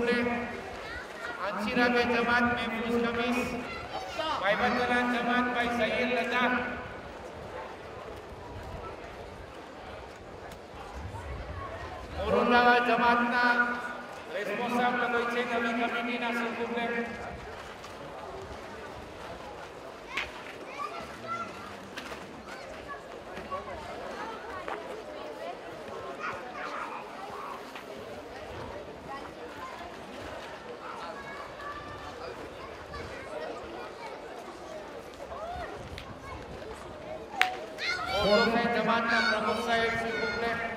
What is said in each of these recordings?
plaît. Ancirabe jemaat Mehfuz Kamis. Baik bantuan jemaat baik saya letak. Murundawa jemaatna responsable doice nabi kami na s'il vous plaît.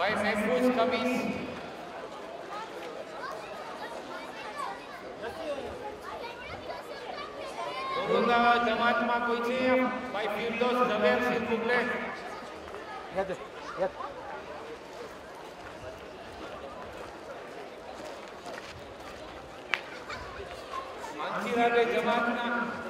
Untuk saya alimlerle cemaatine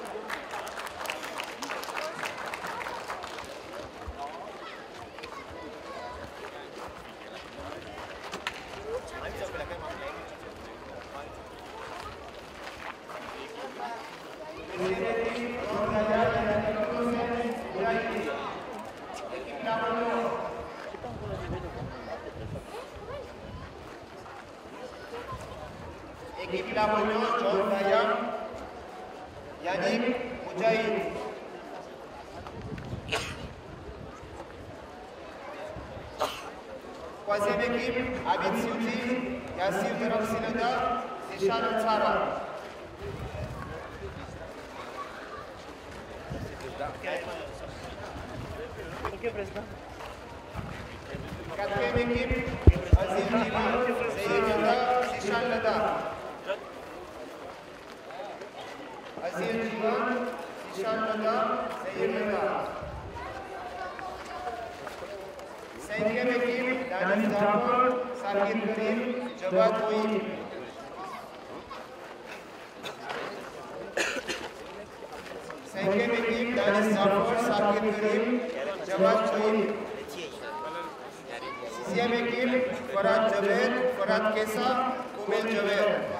John Naya, Yannick Moudjaïd. Troisième équipe, Abid Siouti, Yassir Meram Sinada, Zéchan Tsara. Quatrième équipe, Azir Jili, Zeyed Yanda, Zéchan Lada. Azir Jivan, Zishan Lada, Zeyed Lada. Cinquième équipe, Sakir Karim, Jawad Moïm. Cinquième équipe, Daniel Jafar, Sakir Karim, Jawad Moïm. Sixième équipe, Farad Javed, Farad Kesa, Kumel Javed.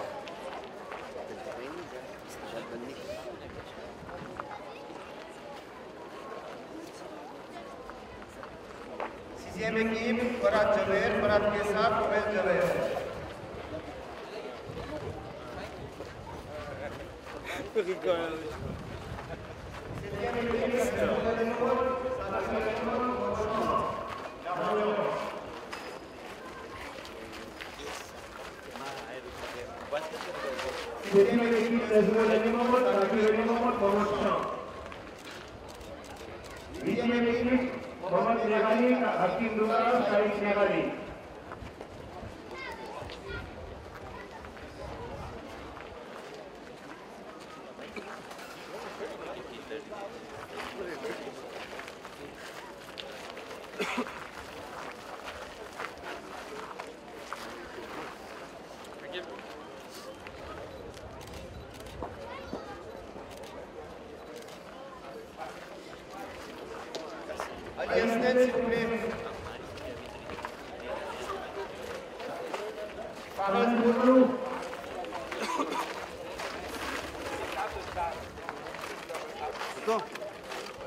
Septième équipe, Nazrul Mohamed, Takir Mohamed, Mohamed Shah. Huitième équipe, Mohamed Nehani, Hakim Dula, Sharik Nehani.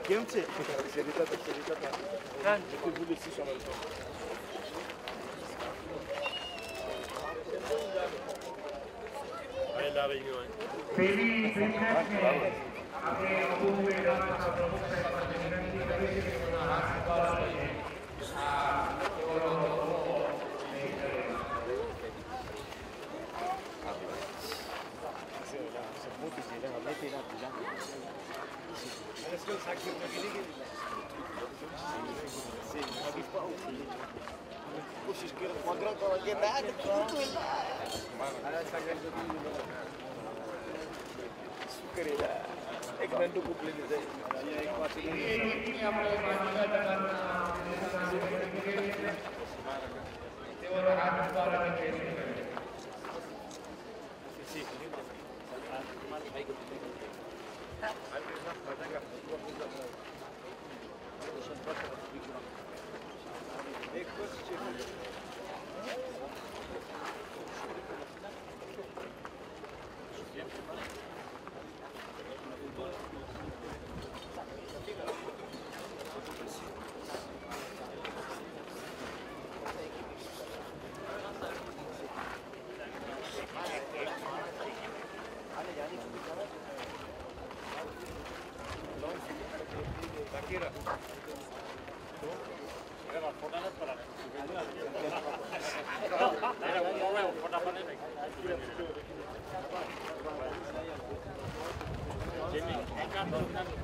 Gemci. Ben. Bella riunione. Felice, grazie. Abbiamo comunque davanti alla proposta di partecipazione di a coloro Saya que ça ini apa ini Look at Gracias.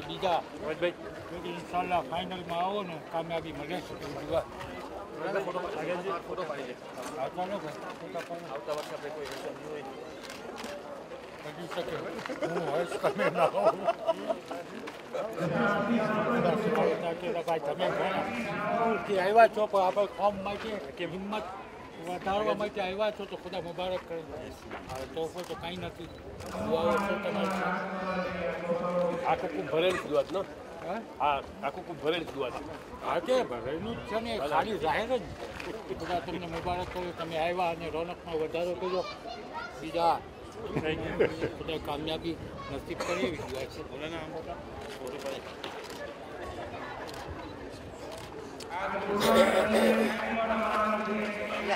બીજા ઇન્શાલ્લાહ ફાઇનલમાં આવો ને કામયાબી મળે છે કે આવ્યા છો પણ આપણે ફોર્મ માટે હિંમત? વધારવા માટે આવ્યા છો તો ખુદા મુબારક કરી તોફો તો કાંઈ નથી. દુઆઓ છે તમારી આખું ખૂબ ભરેલ દુઆ ને? હા? હા આખું ખૂબ ભરેલ દુઆ છે હા કે ભરેલું જ છે ને ખાલી જાહેર જ. બધા તમને મુબારક કરો. તમે આવ્યા અને રોનકમાં વધારો કર્યો. બીજા બધા કામયાબી નસીબ કરી એવી દુઆ છે.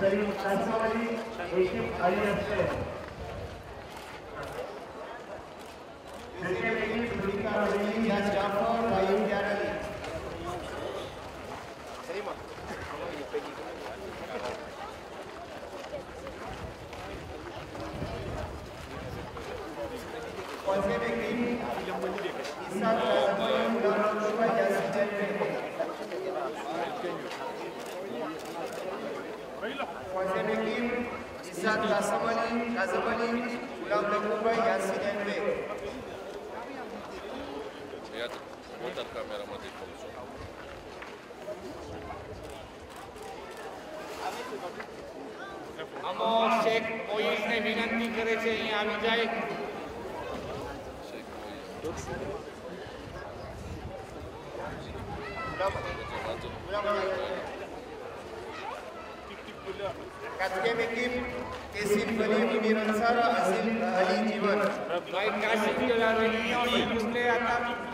तरी त्यांच्यामध्ये एकशे खाली असते. Mutat kamerama değil konuşalım. અમો શેખ પોલીસને વિનંતી કરે છે અહીં આવી જાય કાશ્યપી ટીમ કેસિફ ગરીબ નિરંસર અસીમ અલી જીવન ભાઈ કાશ્યપી ગરીબ નિરંસર અસીમ અલી જીવન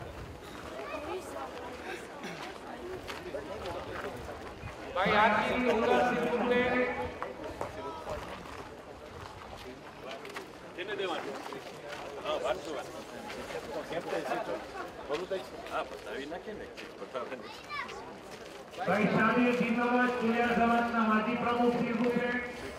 ભાઈ આરતી ઉંદર સિંધુને તેને દેવાનું. હા વાત જો કેપ્ટન છે તો બોલું તઈ? હા બતાવી નાખે ને. બતાવે ને ભાઈ સામે જીમાવા ચુલિયા સમાજના માજી પ્રમુખ શ્રી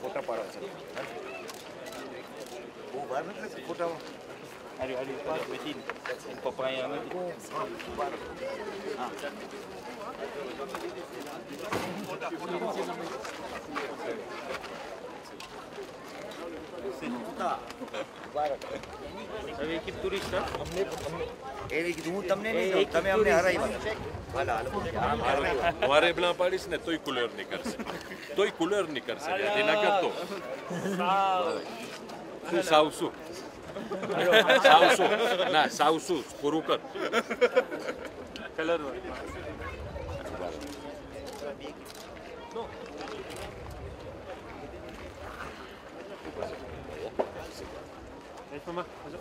ફોટા પાડવા છે બહુ વાર નથી ફોટામાં હારી હારી પાસ બેસીને પપ્પા અહીંયા આવે હા હવે એકી ટુરિસ્ટ અમને એવી કીધું હું તમને નહીં તમે અમને હરાવી હાલો હાલો. મારે બના પાડીશ ને તોય કુલર નીકળશે. તોય કુલર નીકળશે ના કરતો. શું? સાવસુ સાવસુ ના સાવસુ પૂરું કર. Colour Allez, maman, vas-y.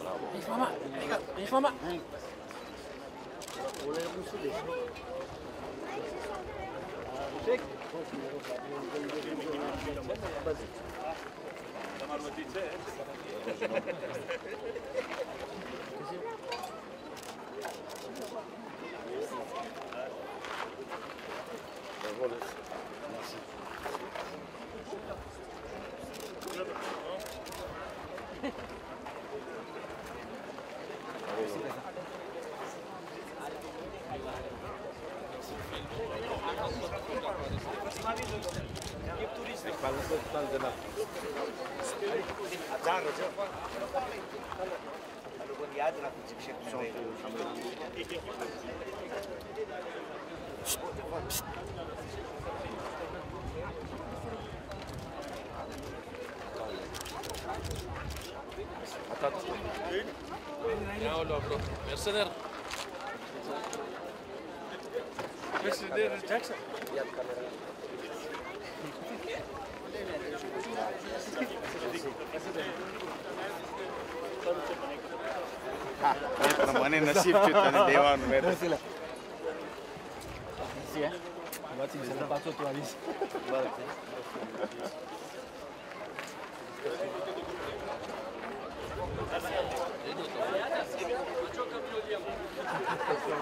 Bravo. Allez, maman. Allez, Psst. bro. Versene. Versene Jackson. ನಮ್ಮ ಮನೆ ನಸೀಬ್ ಚುತ್ತಾನೆ ದೇವಾನ್ ಬೇರೆ Gracias.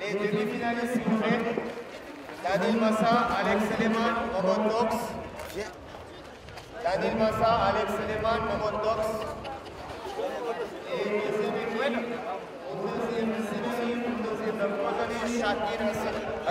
Les demi-finalistes suivants, Daniel Massa, Alex Seleman, Robot Dox. Daniel Massa, Alex Seleman, Robot Dox. Et deuxième équipe, deuxième deuxième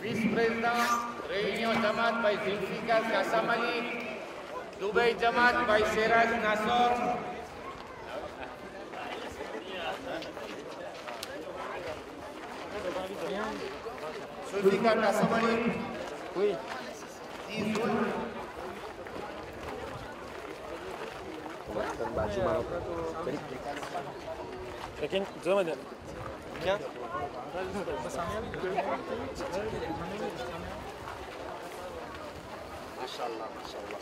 Vice-Président, Réunion Jamaat by Zulfiqar Kasamali, Dubai Jamaat by Seraj Nasor, Zulfiqar Kasamali, oui. 10 août ben cuma Lekin juda aka mashalloh mashalloh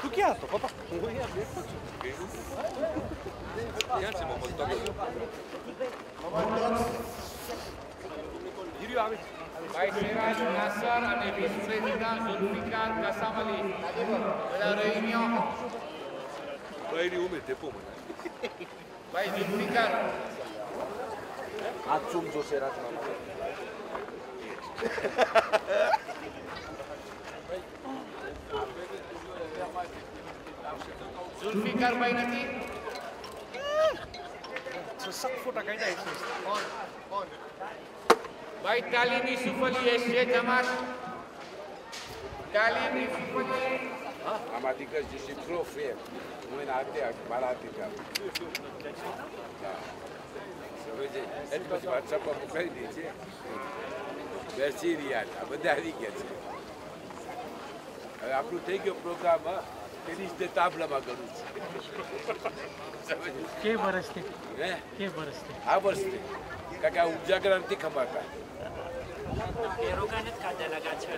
Tuchiato, papà. Baixeraj Nassar, Anebizzetina, Zulficar, Kasamali. La Vai, Bayri umete pomă. Bay Zulficar. Atsum vai, Zulficar Bainati. सबको टकाइरहेको छु भाइ तालिमी सुफली एसिया जमात तालिमी सुफली am adică și profe, mâna da. de balatică. Da. Se vede, este pe fața pe bucării, ce? Pe Siria, vă de adică. A apărut eu programă, ગયા છે હવે આપણું થઈ ગયો programme તેની જ તાબલામાં ગણું છે કે વર્ષથી હે કે વર્ષથી આ વર્ષે કારણ કે આ ઉજાગરા નથી ખમાતા ફેરોગા નથી ખાધા લગા છે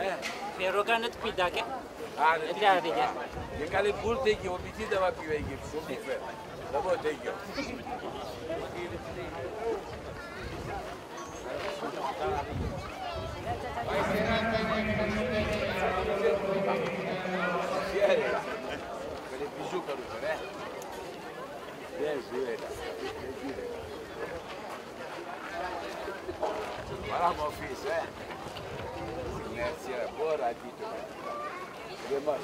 ફેરોગા નથી પીધા કે આ એટલે આવી ગયા એ ખાલી ભૂલ થઈ ગઈ બીજી દવા પીવાઈ ગઈ સોમી ફેર દબો થઈ ગયો motorista, né? Desueira. Vai lá, meu filho, é? Ignacia, É. É. Demais.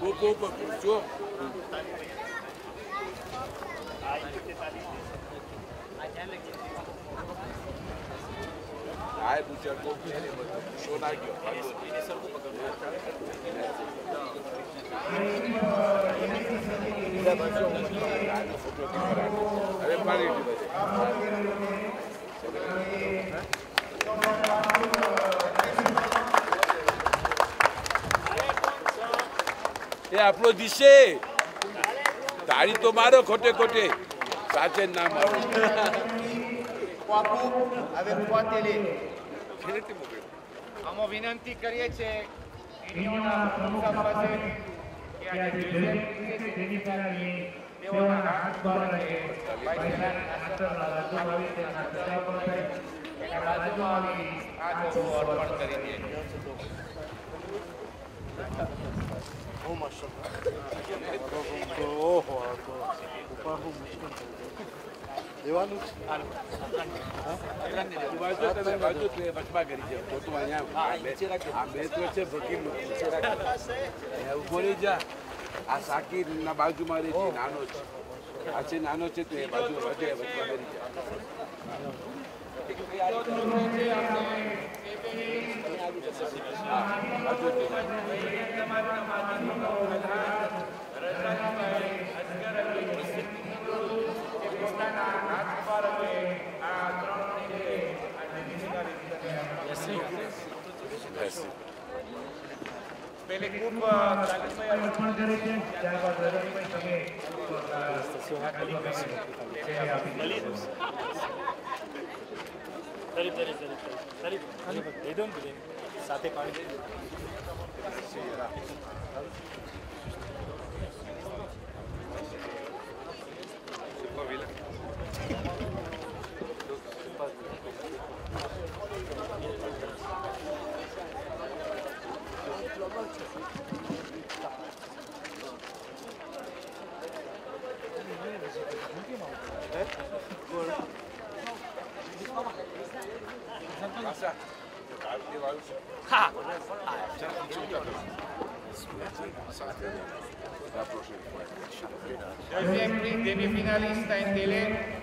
Pouco, é? puxou. Aí, é? tá ali. é? Ai, puțin cu ele, mă, și-o n-ai eu. Bine să-l cu Avem banii de vede. એ આપણો દિશે તારી તો મારો ખોટે ખોટે સાચે ના મારો Poapu, avem poatele. Am o vinanti cariece in una sapase che ha deciso देवाना हाथ बार रहे पाकिस्तान अंतर राज्यों में भी अंतर पर है एक राज्यों में भी आज वो अर्पण करेंगे ओ माशाल्लाह ओहो ऊपर हो मुश्किल કરી છે ખોટું અહીંયા આ બે- આ બે તો છે ફકીર ઉભો રહી જા આ સાકીર ના બાજુમાં રહી છે નાનો છે આ છે નાનો છે તો એ બાજુ વધે વચમાં કરી જા Pele cup तरी तरी तरी तरी तरी दे दो मुझे साथे पानी दे Semifinalista en delay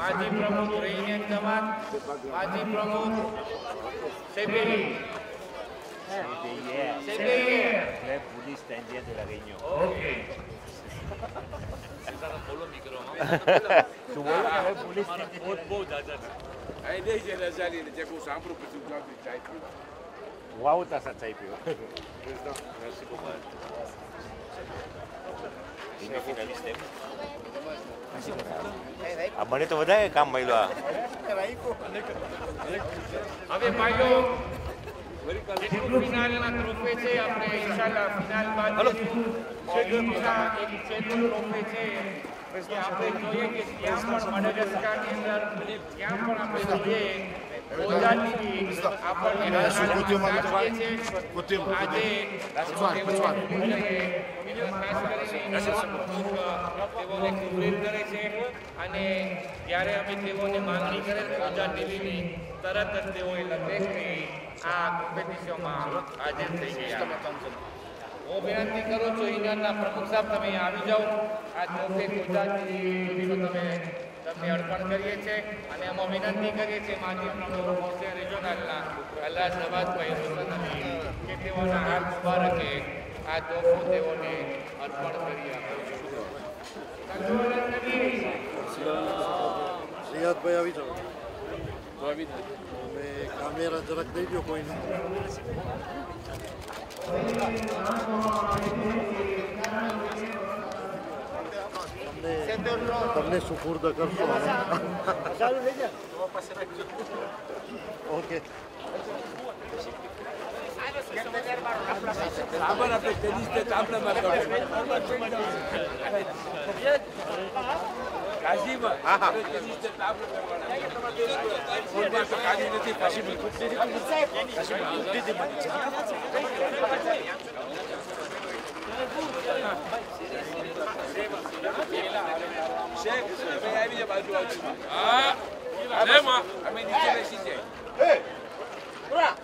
माजी प्रमुख रोहिणी अहमदाबाद माजी प्रमुख सेबेही सेबेही मैं पुलिस तंजिया तो लगेंगे ओके। फॉलो नहीं करो तो वो है पुलिस बहुत बहुत ज़्यादा है आई नहीं जरा जाली ने जब वो सांभरो पे चुप जाती तो चाय पी वाओ ता सा चाय पियो। merci beaucoup Ini finaliste. Chaipio. મને તો વધારે કામ મળ્યું હવે ભાઈઓ જેટલું ફિનાલના ટ્રોફે છે આપણે ઇન્શાલ્લાહ ફિનાલ બાદ એક છેલ્લું ટ્રોફે છે આપણે જોઈએ કે ત્યાં પણ મડગાસ્કરની અંદર ત્યાં પણ આપણે જોઈએ ઓજાની આપણને આજે તેઓને કુવરેજ કરે છે અને જ્યારે અમે તેઓને માંગણી કરે ઓજા ટીવીની તરત જ તેઓએ લખે કે આ કોમ્પિટિશનમાં હાજર થઈ ગયા હું વિનંતી કરું છું ઇન્ડિયનના પ્રમુખ સાહેબ તમે અહીં આવી જાઓ આ ચોથે ગુજરાતીનો તમે તમને અર્પણ કરીએ છીએ અને એમાં વિનંતી કરીએ છીએ માજી પ્રમુખ મોસે રિજોનલના કૈલાસ નવાજભાઈ હુસન અલી કે તેઓના હાથ મુબારકે આ તોફો તેઓને અર્પણ કરી આપ્યો રિયાદભાઈ આવી જાઓ. હવે કામેરા જરાક દઈ દો કોઈને. તમને તમને સુપુર્દ કરશો ઓકે સાબર આપણે તેની જ તે તાંબડામાં કરો કાશીમાં આપણે તેની જ તે તાંબડા કરવાના. ફોનમાં તો કાઢી નથી શેખ હવે Ah, lema. Amejitolea sije. Eh. Bra.